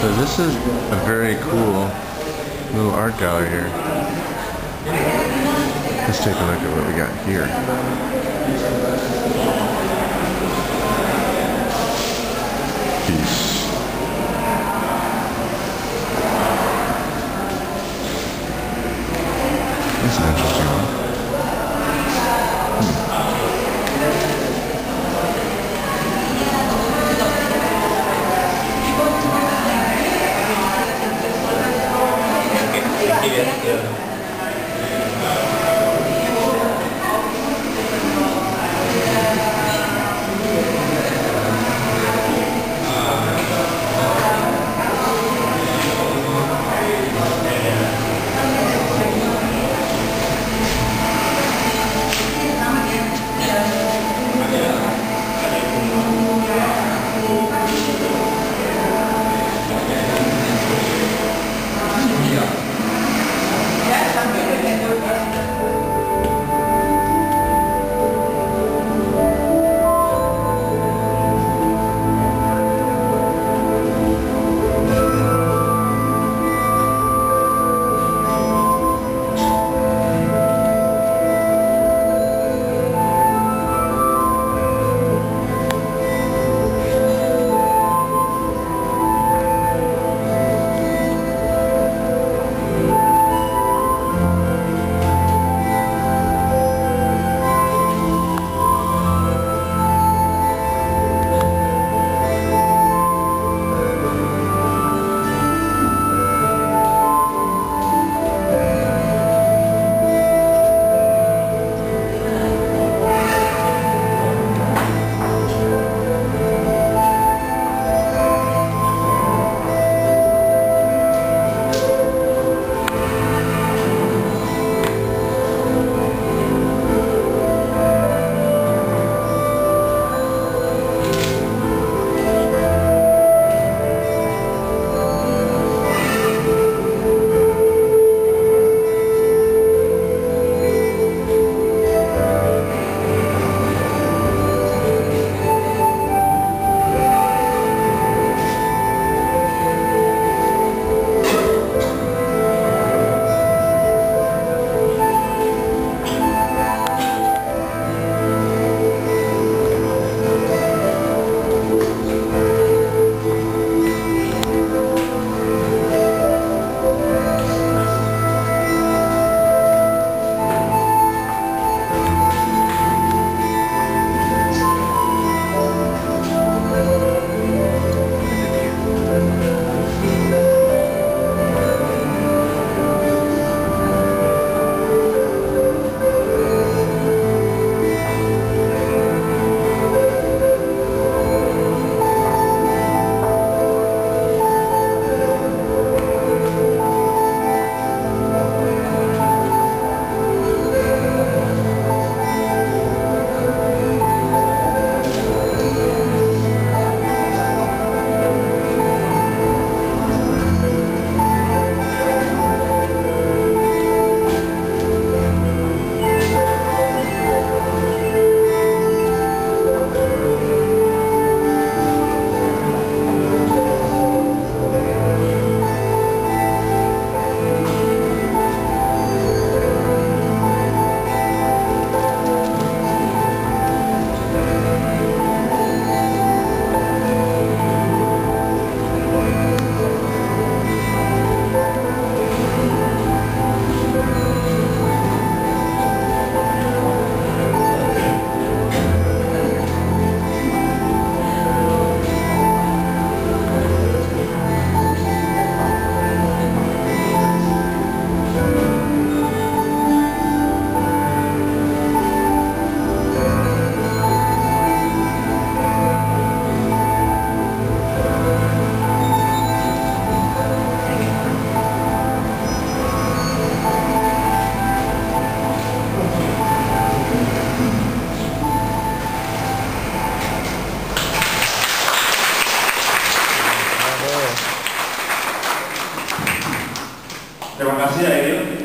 So this is a very cool little art gallery here. Let's take a look at what we got here. Peace. This is an interesting one. família inteira. É, acrobacia aéreo